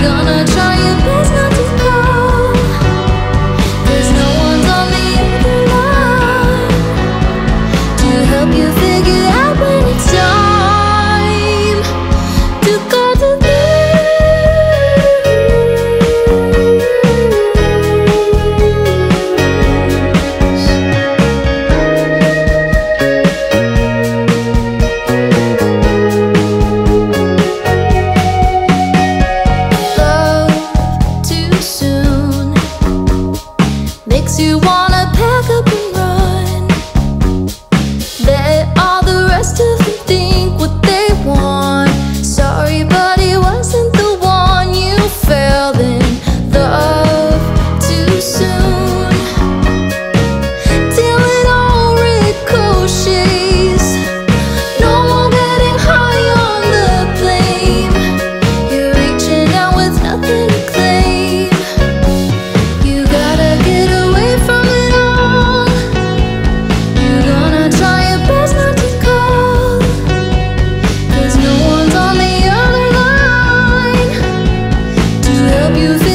gonna try makes you want music.